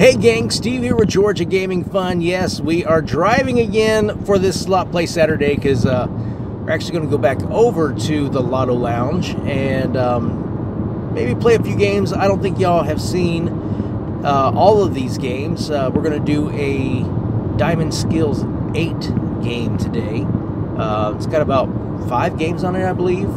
Hey gang, Steve here with Georgia Gaming Fun. Yes, we are driving again for this slot play Saturday because uh, we're actually going to go back over to the Lotto Lounge and um, maybe play a few games. I don't think y'all have seen uh, all of these games. Uh, we're going to do a Diamond Skills 8 game today. Uh, it's got about five games on it, I believe.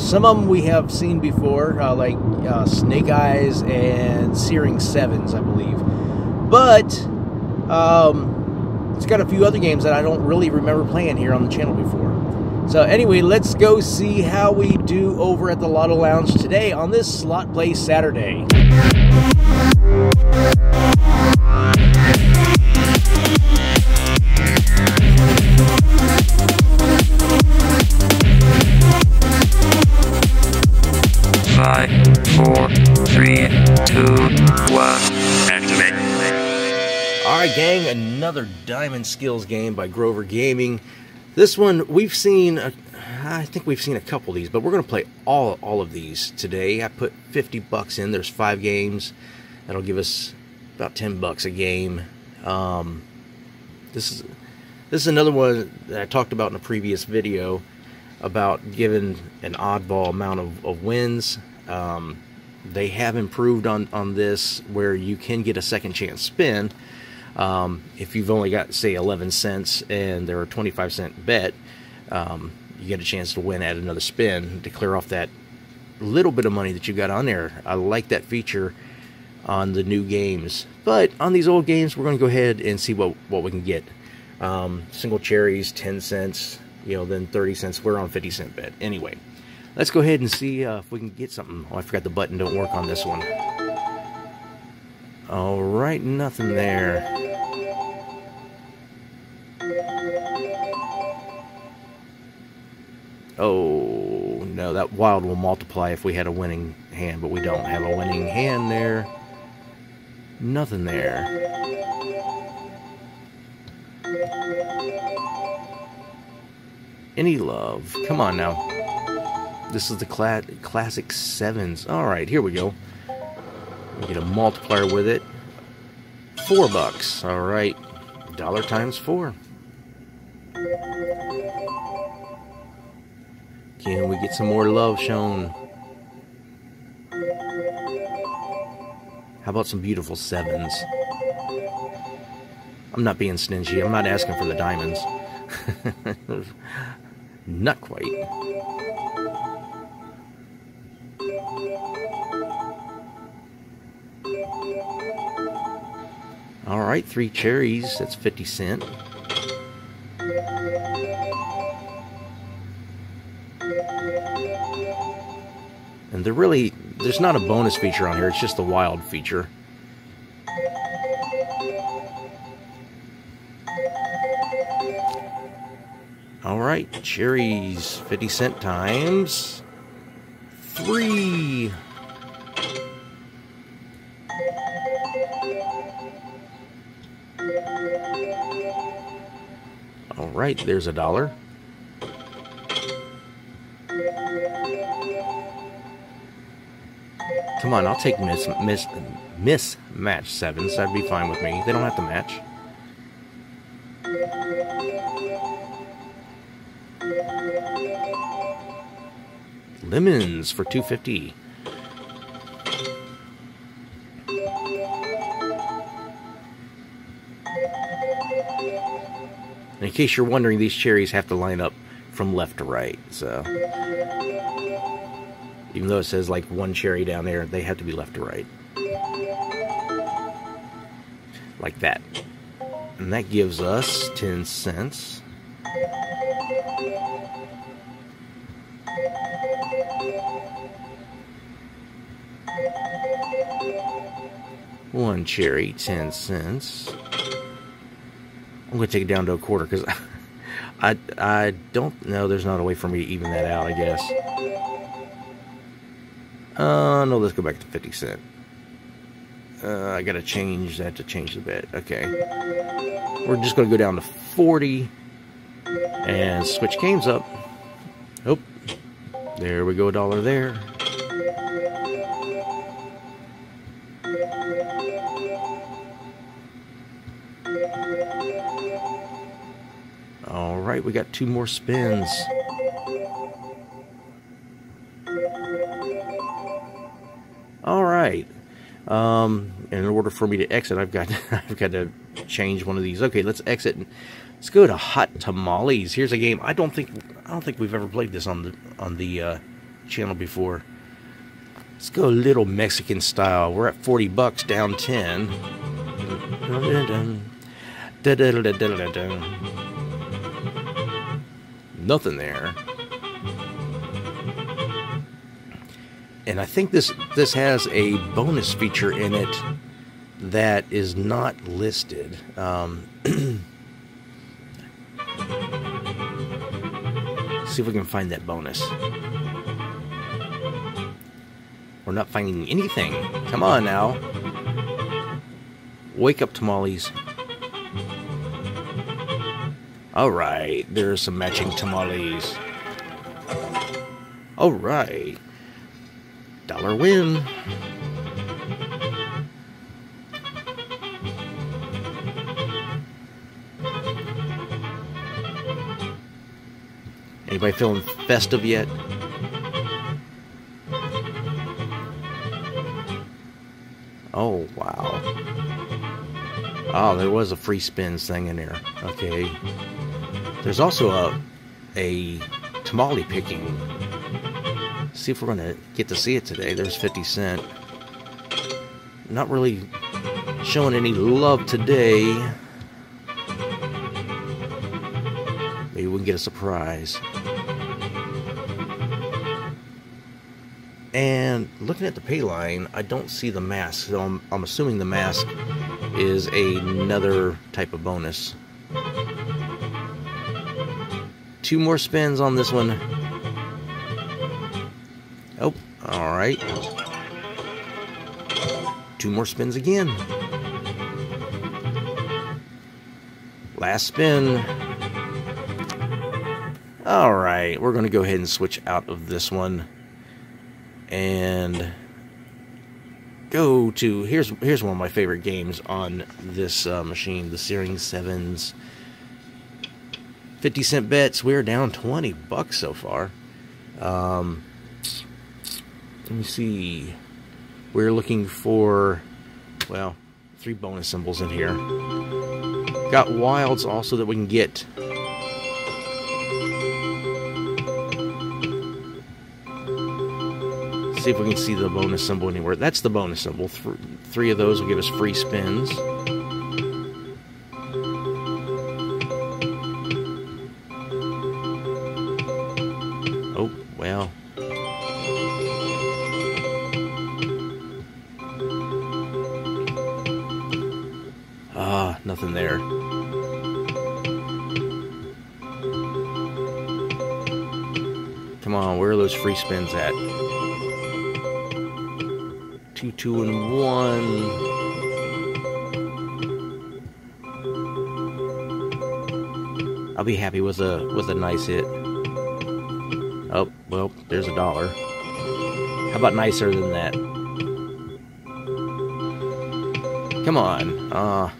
Some of them we have seen before, uh, like uh, Snake Eyes and Searing Sevens, I believe. But um, it's got a few other games that I don't really remember playing here on the channel before. So anyway, let's go see how we do over at the Lotto Lounge today on this Slot Play Saturday. Another Diamond Skills game by Grover Gaming. This one we've seen, a, I think we've seen a couple of these, but we're going to play all all of these today. I put 50 bucks in. There's five games. That'll give us about 10 bucks a game. Um, this is this is another one that I talked about in a previous video about giving an oddball amount of, of wins. Um, they have improved on, on this where you can get a second chance spin. Um, if you've only got, say, 11 cents and they're a 25 cent bet, um, you get a chance to win at another spin to clear off that little bit of money that you got on there. I like that feature on the new games. But on these old games, we're going to go ahead and see what, what we can get. Um, single cherries, 10 cents, you know, then 30 cents. We're on 50 cent bet. Anyway, let's go ahead and see uh, if we can get something. Oh, I forgot the button don't work on this one. All right, nothing there. Oh, no, that wild will multiply if we had a winning hand, but we don't have a winning hand there. Nothing there. Any love. Come on now. This is the cla classic sevens. All right, here we go. We get a multiplier with it. Four bucks. All right. Dollar times four. Can we get some more love shown? How about some beautiful sevens? I'm not being stingy. I'm not asking for the diamonds. not quite. All right, three cherries. That's 50 cent. And there really, there's not a bonus feature on here. It's just the wild feature. All right, cherries, 50 cent times three. All right, there's a dollar. Come on, I'll take miss miss miss match sevens. That'd be fine with me. They don't have to match. Lemons for 250. In case you're wondering, these cherries have to line up from left to right. So, even though it says like one cherry down there, they have to be left to right. Like that. And that gives us 10 cents. One cherry, 10 cents. I'm going to take it down to a quarter because I, I don't know. There's not a way for me to even that out, I guess. Uh, no, let's go back to 50 cent. Uh, I gotta change that to change the bet. Okay. We're just gonna go down to 40 and switch games up. Oh, there we go, a dollar there. All right, we got two more spins. Right. Um, in order for me to exit, I've got I've got to change one of these. Okay, let's exit. Let's go to Hot Tamales. Here's a game I don't think I don't think we've ever played this on the on the uh, channel before. Let's go a little Mexican style. We're at 40 bucks, down 10. Nothing there. And I think this this has a bonus feature in it that is not listed. Um, see if we can find that bonus. We're not finding anything. Come on now. Wake up, tamales. Alright, there's some matching tamales. Alright. Dollar win. Anybody feeling festive yet? Oh, wow. Oh, there was a free spins thing in there. Okay. There's also a a tamale picking. See if we're gonna get to see it today. There's 50 cent. Not really showing any love today. Maybe we can get a surprise. And looking at the pay line, I don't see the mask, so I'm, I'm assuming the mask is another type of bonus. Two more spins on this one. Oh, alright. Two more spins again. Last spin. Alright, we're going to go ahead and switch out of this one and go to here's here's one of my favorite games on this uh, machine, the Searing Sevens. Fifty cent bets. We're down twenty bucks so far. Um, let me see. We're looking for well three bonus symbols in here. Got wilds also that we can get see if we can see the bonus symbol anywhere. That's the bonus symbol. Th three of those will give us free spins. Spins at? two, two, and one. I'll be happy with a with a nice hit. Oh well, there's a dollar. How about nicer than that? Come on, uh.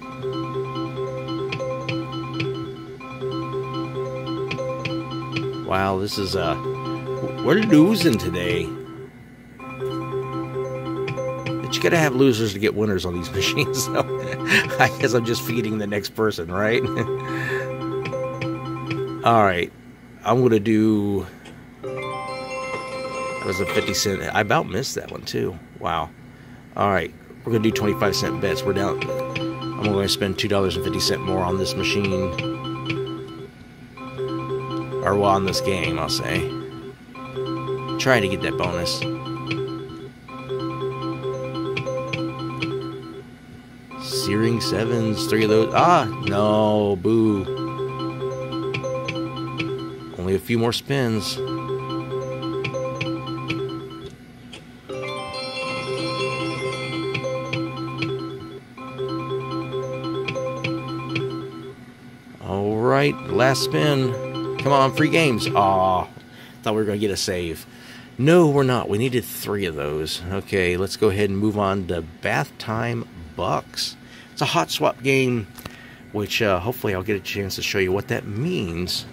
Wow, this is uh, we're losing today But you gotta have losers to get winners on these machines. So I guess I'm just feeding the next person, right? All right, I'm gonna do. That was a 50 cent. I about missed that one too. Wow. All right, we're gonna do 25 cent bets. We're down. I'm to spend two dollars and fifty cent more on this machine, or well, on this game, I'll say. Trying to get that bonus. Searing sevens, three of those. Ah, no, boo. Only a few more spins. All right, last spin. Come on, free games. Aw, thought we were going to get a save. No, we're not. We needed three of those. Okay, let's go ahead and move on to bath time bucks. It's a hot swap game, which uh, hopefully I'll get a chance to show you what that means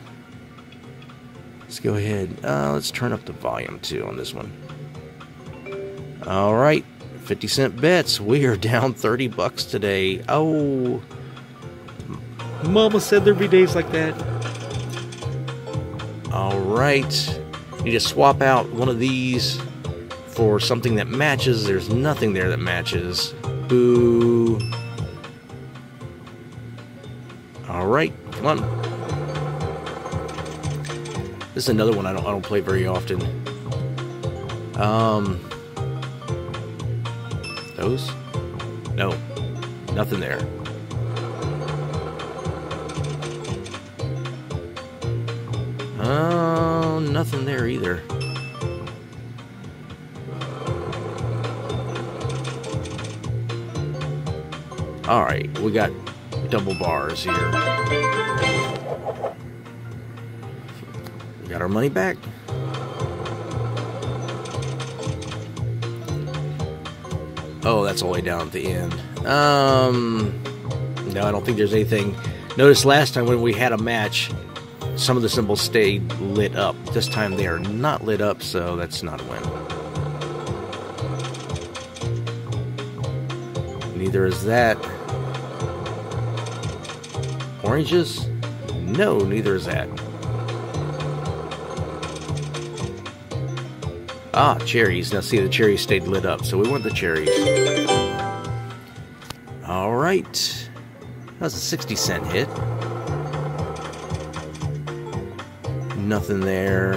Let's go ahead. Uh, let's turn up the volume too on this one. All right, 50 cent bets. We are down 30 bucks today. Oh, Mama said there'd be days like that. All right, need just swap out one of these for something that matches. There's nothing there that matches. Boo. All right, come on. This is another one I don't I don't play very often. Um, those? No, nothing there. Oh, nothing there either. All right, we got double bars here. We got our money back. Oh, that's all the way down at the end. Um, no, I don't think there's anything. Notice last time when we had a match, some of the symbols stayed lit up. This time they are not lit up, so that's not a win. Neither is that. Oranges? No, neither is that. Ah, cherries. Now see, the cherries stayed lit up, so we want the cherries. All right. That was a 60 cent hit. Nothing there.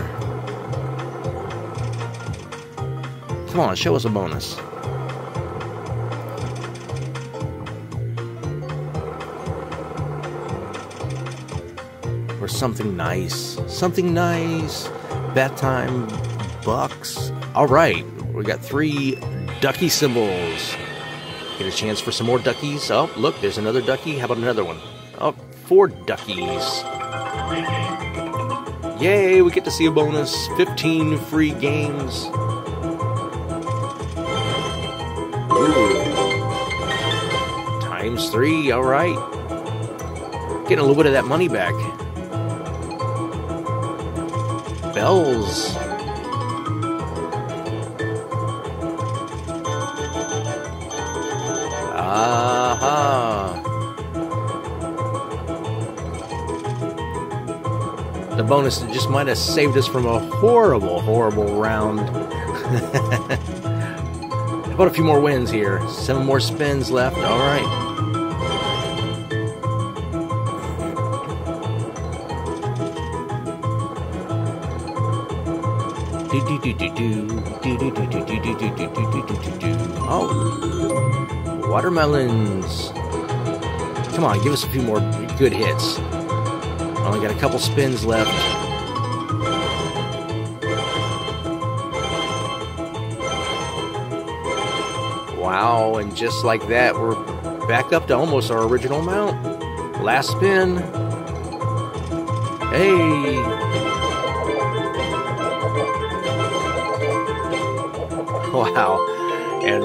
Come on, show us a bonus. Or something nice. Something nice. That time, bucks. All right, we got three ducky symbols. Get a chance for some more duckies. Oh, look, there's another ducky. How about another one? Oh, four duckies. Yay, we get to see a bonus. 15 free games. Ooh. Times three, all right. Getting a little bit of that money back. Bells. Bonus just might have saved us from a horrible, horrible round. About a few more wins here? Seven more spins left. All right. Oh, watermelons. Come on, give us a few more good hits. Got a couple spins left. Wow, and just like that, we're back up to almost our original amount. Last spin. Hey. Wow. And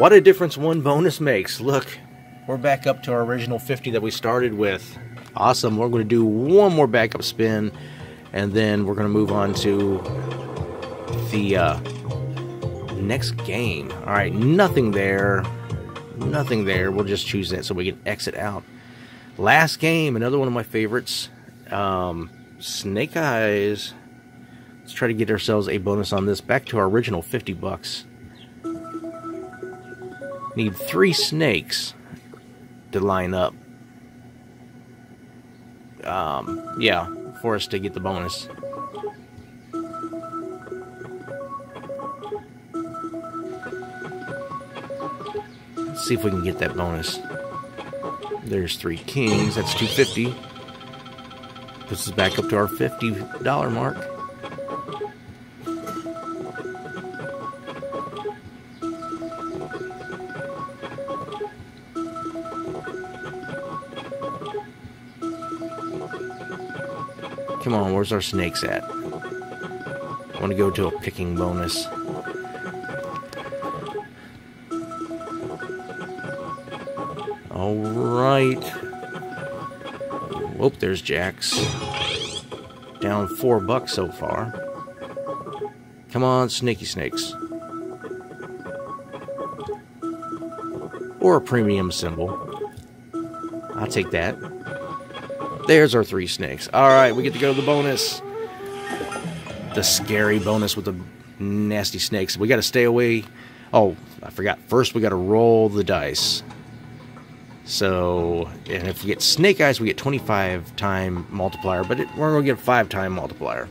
what a difference one bonus makes. Look, we're back up to our original 50 that we started with. Awesome. We're going to do one more backup spin, and then we're going to move on to the uh, next game. All right, nothing there. Nothing there. We'll just choose that so we can exit out. Last game, another one of my favorites. Um, Snake Eyes. Let's try to get ourselves a bonus on this. Back to our original 50 bucks. Need three snakes to line up. Um, yeah, for us to get the bonus. Let's see if we can get that bonus. There's three kings. That's 250. Puts us back up to our $50 mark. Come on, where's our snakes at? I want to go to a picking bonus. All right. Whoop, there's jacks. Down four bucks so far. Come on, snaky snakes. Or a premium symbol. I'll take that. There's our three snakes. Alright, we get to go to the bonus. The scary bonus with the nasty snakes. We gotta stay away. Oh, I forgot. First, we gotta roll the dice. So, and if we get snake eyes, we get 25 time multiplier, but it, we're gonna get a 5 time multiplier.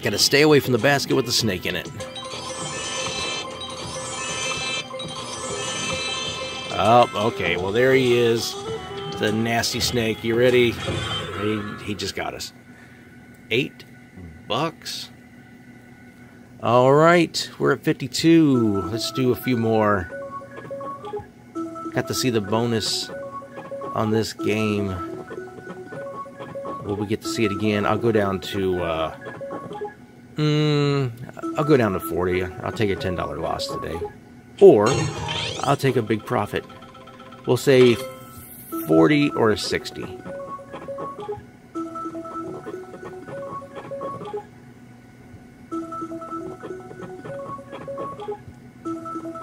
Gotta stay away from the basket with the snake in it. Oh, okay. Well, there he is. The nasty snake. You ready? He, he just got us. Eight bucks. All right. We're at 52. Let's do a few more. Got to see the bonus on this game. Will we get to see it again? I'll go down to. Uh, mm, I'll go down to 40. I'll take a $10 loss today. Or I'll take a big profit. We'll say 40 or 60.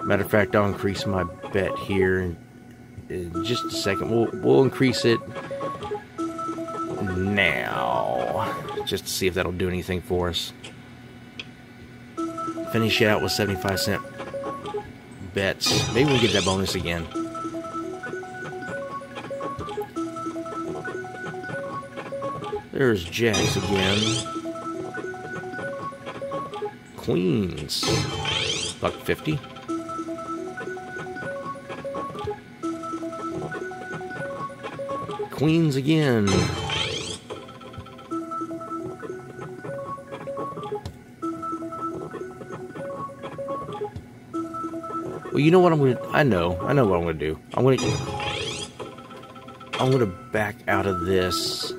Matter of fact, I'll increase my bet here in, in just a second. We'll we'll increase it now, just to see if that'll do anything for us. Finish it out with 75 cent bets. Maybe we'll get that bonus again. There's jacks again. Queens. Buck 50. Queens again. Well, you know what I'm gonna. I know. I know what I'm gonna do. I'm gonna. I'm gonna back out of this.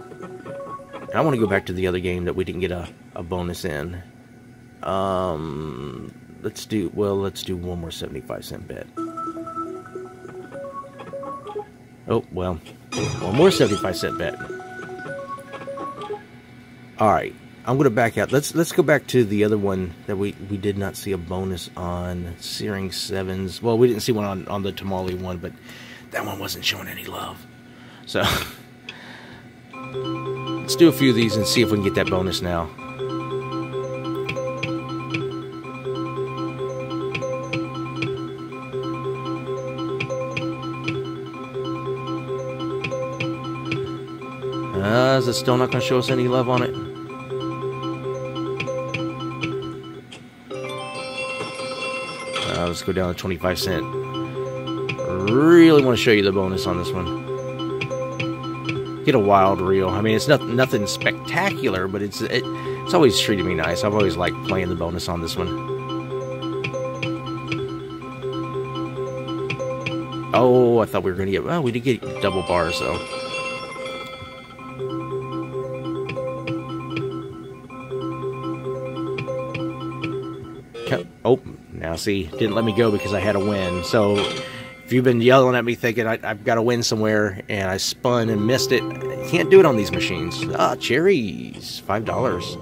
I want to go back to the other game that we didn't get a, a bonus in. Um, let's do. Well, let's do one more 75 cent bet. Oh well, one more 75 cent bet. All right. I'm gonna back out. Let's let's go back to the other one that we we did not see a bonus on Searing Sevens. Well, we didn't see one on on the Tamale one, but that one wasn't showing any love. So let's do a few of these and see if we can get that bonus now. Uh, is it still not going to show us any love on it? Uh, let's go down to 25 cent. Really want to show you the bonus on this one. Get a wild reel. I mean, it's not, nothing spectacular, but it's it, it's always treated me nice. I've always liked playing the bonus on this one. Oh, I thought we were going to get... Well, we did get double bars, though. Oh, now see, didn't let me go because I had a win. So if you've been yelling at me thinking I, have got to win somewhere and I spun and missed it, can't do it on these machines. Ah, cherries, five dollars.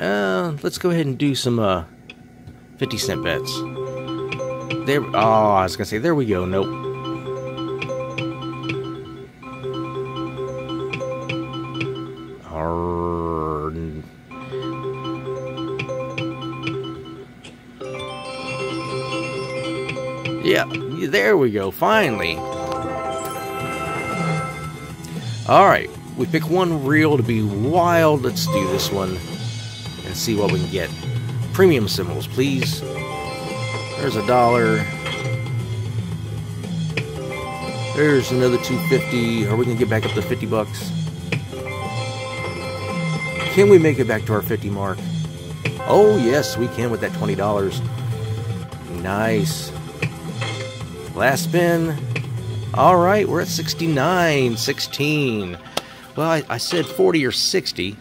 Uh, let's go ahead and do some uh, 50 cent bets. There. Oh, I was gonna say there we go. Nope. There we go, finally. Alright, we pick one reel to be wild. Let's do this one and see what we can get. Premium symbols, please. There's a dollar. There's another 250. Are we gonna get back up to 50 bucks? Can we make it back to our 50 mark? Oh yes, we can with that $20. Nice. Last spin. All right, we're at 69, 16. Well, I, I, said 40 or 60.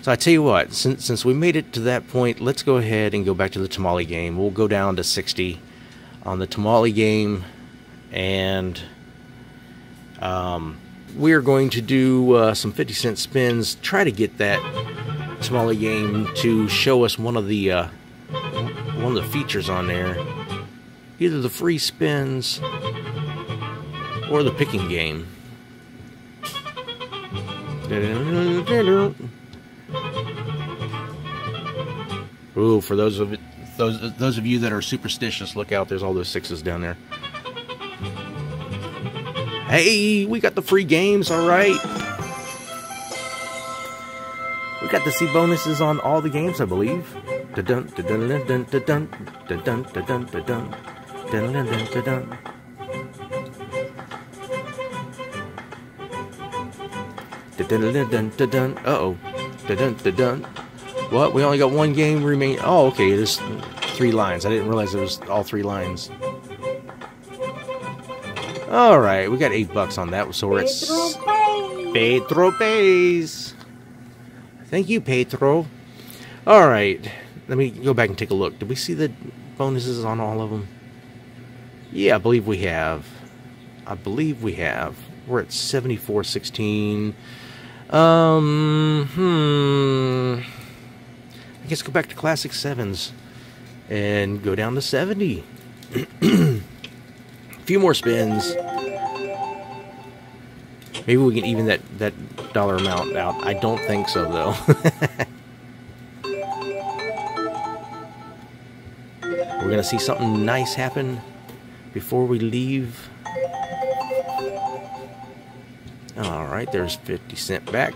So I tell you what, since, since we made it to that point, let's go ahead and go back to the tamale game. We'll go down to 60. on the tamale game, and um, we are going to do uh, some 50 cent spins. Try to get that tamale game to show us one of the uh, one of the features on there, either the free spins or the picking game. Ooh, for those of those those of you that are superstitious, look out! There's all those sixes down there. Hey, we got the free games, all right. We got to see bonuses on all the games, I believe. Dun dun dun dun dun dun dun dun dun dun dun dun. Dun dun dun dun dun. Uh oh. Dun dun dun dun. What? We only got one game remain. Oh, okay. There's three lines. I didn't realize there was all three lines. All right, we got eight bucks on that, so we're at Pedro pays. Thank you, Pedro. All right, let me go back and take a look. Did we see the bonuses on all of them? Yeah, I believe we have. I believe we have. We're at seventy-four sixteen. Um, hmm. I guess go back to classic sevens and go down to 70. A few more spins. Maybe we can even that, that dollar amount out. I don't think so, though. We're going to see something nice happen before we leave. Alright, there's 50 cent back.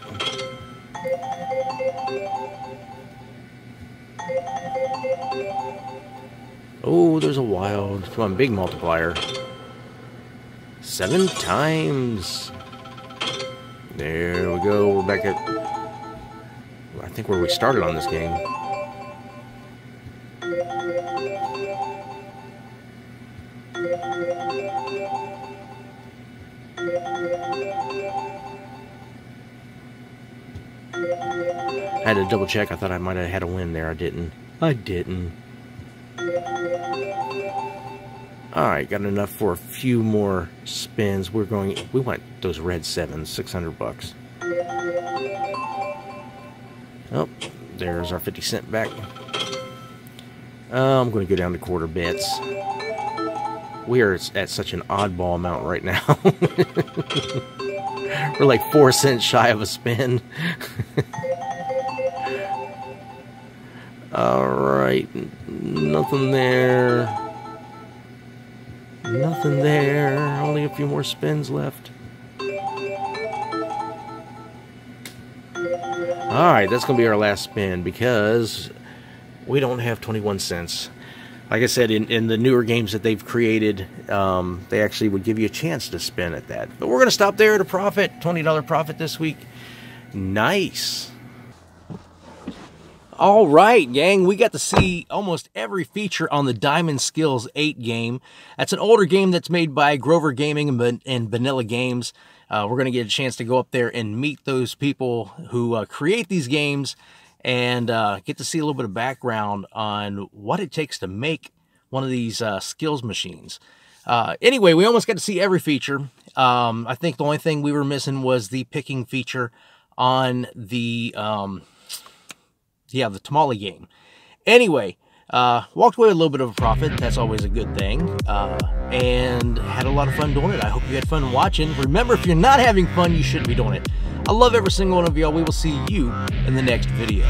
Oh, there's a wild. Come on, big multiplier. Seven times. There we go. We're back at. I think where we started on this game. I had to double check. I thought I might have had a win there. I didn't. I didn't. Alright, got enough for a few more spins. We're going, we want those red sevens, 600 bucks. Oh, there's our 50 cent back. Uh, I'm going to go down to quarter bits. We are at such an oddball amount right now. We're like four cents shy of a spin. Alright, nothing there. Nothing there. Only a few more spins left. Alright, that's going to be our last spin because we don't have 21 cents. Like I said, in, in the newer games that they've created, um, they actually would give you a chance to spin at that. But we're going to stop there at a profit, $20 profit this week. Nice. All right, gang, we got to see almost every feature on the Diamond Skills 8 game. That's an older game that's made by Grover Gaming and, Banilla Games. Uh, we're going to get a chance to go up there and meet those people who uh, create these games and uh, get to see a little bit of background on what it takes to make one of these uh, skills machines. Uh, anyway, we almost got to see every feature. Um, I think the only thing we were missing was the picking feature on the... Um, yeah, the tamale game. Anyway, uh, walked away with a little bit of a profit. That's always a good thing. Uh, and had a lot of fun doing it. I hope you had fun watching. Remember, if you're not having fun, you shouldn't be doing it. I love every single one of y'all. We will see you in the next video.